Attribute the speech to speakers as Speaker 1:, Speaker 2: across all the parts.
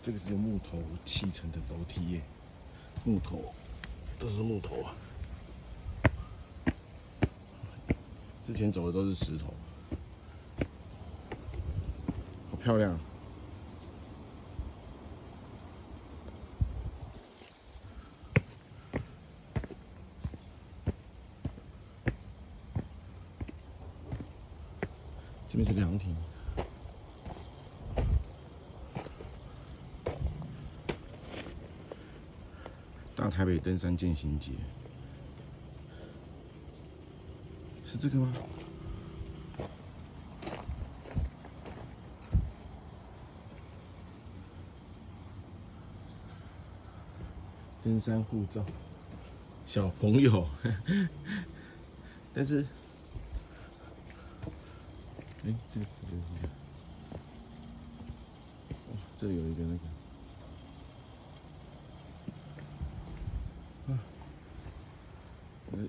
Speaker 1: 这个是用木头砌成的楼梯耶，木头，都是木头啊。之前走的都是石头，好漂亮。这边是凉亭。大台北登山健行节，是这个吗？登山护照，小朋友，但是，哎，这个，哇，这里有一个那个。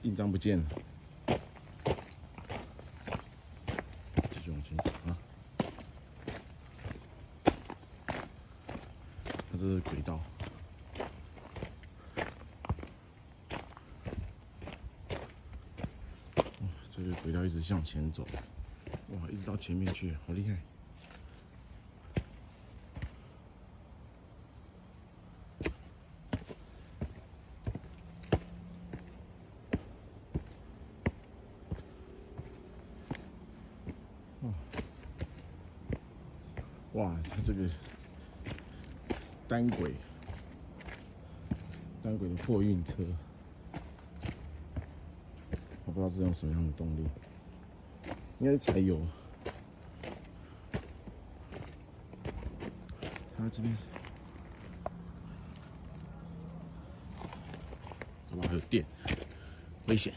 Speaker 1: 印章不见了，继续往前走啊！它这是轨道，哇，这个轨道一直向前走，哇，一直到前面去，好厉害！哇，它这个单轨单轨的货运车，我不知道是用什么样的动力，应该是柴油。它这边，哇，还有电，危险。